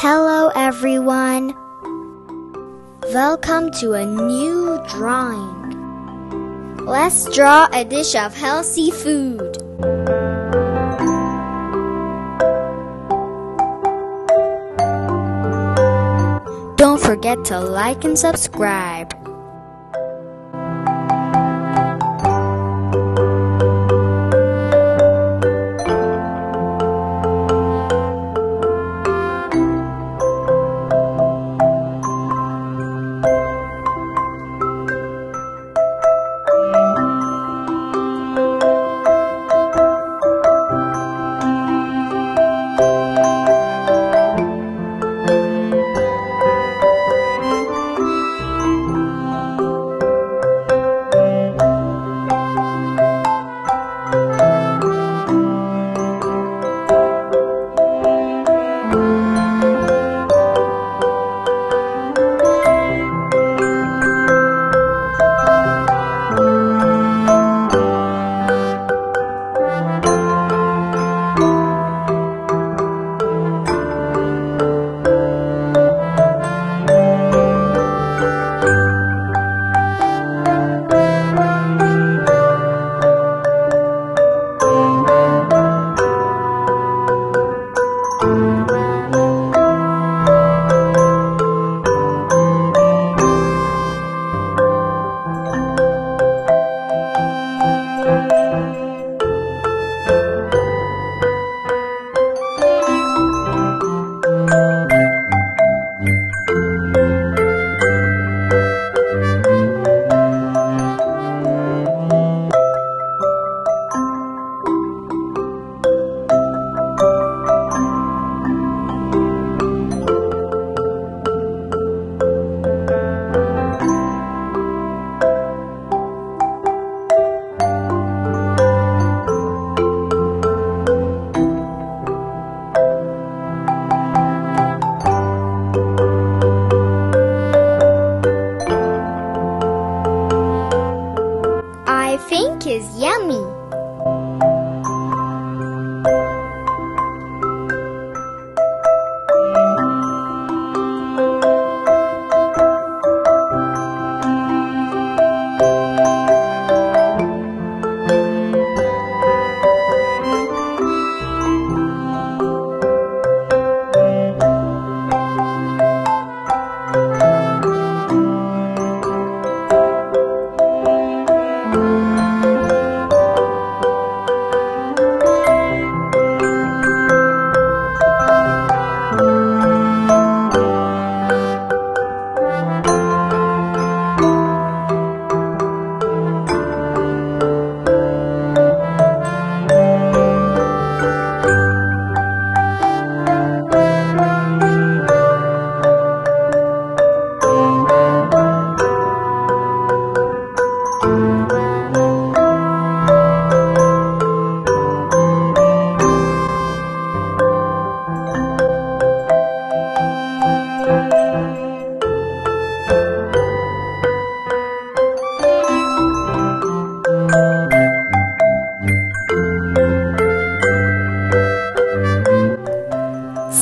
Hello everyone. Welcome to a new drawing. Let's draw a dish of healthy food. Don't forget to like and subscribe.